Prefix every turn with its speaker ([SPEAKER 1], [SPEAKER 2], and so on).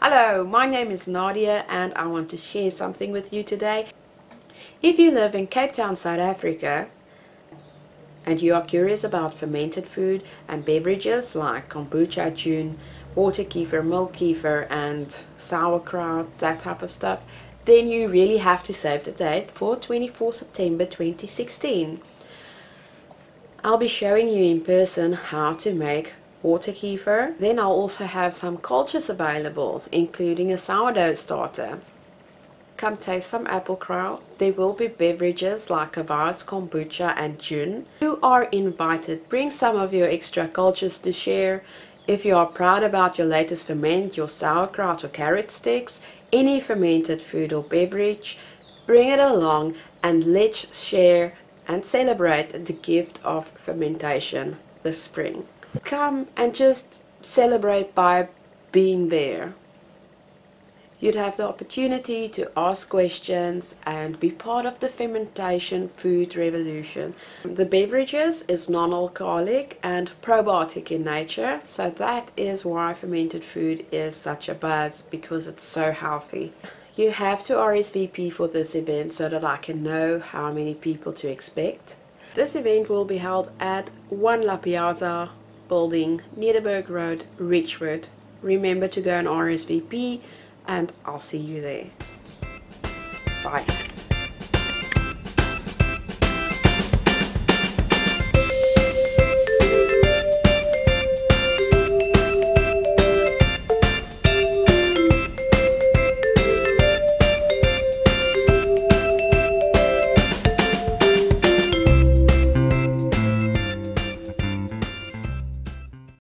[SPEAKER 1] Hello, my name is Nadia and I want to share something with you today. If you live in Cape Town, South Africa, and you are curious about fermented food and beverages like kombucha, jun, water kefir, milk kefir and sauerkraut, that type of stuff, then you really have to save the date for 24 September 2016. I'll be showing you in person how to make water kefir. Then I'll also have some cultures available, including a sourdough starter. Come taste some apple kraut. There will be beverages like kvass, kombucha and jun. You are invited. Bring some of your extra cultures to share. If you are proud about your latest ferment, your sauerkraut or carrot sticks, any fermented food or beverage, bring it along and let's share and celebrate the gift of fermentation this spring. Come and just celebrate by being there. You'd have the opportunity to ask questions and be part of the fermentation food revolution. The beverages is non-alcoholic and probiotic in nature, so that is why fermented food is such a buzz because it's so healthy. You have to RSVP for this event so that I can know how many people to expect. This event will be held at One La Piazza building, Nederburg Road, Richwood. Remember to go and RSVP and I'll see you there. Bye.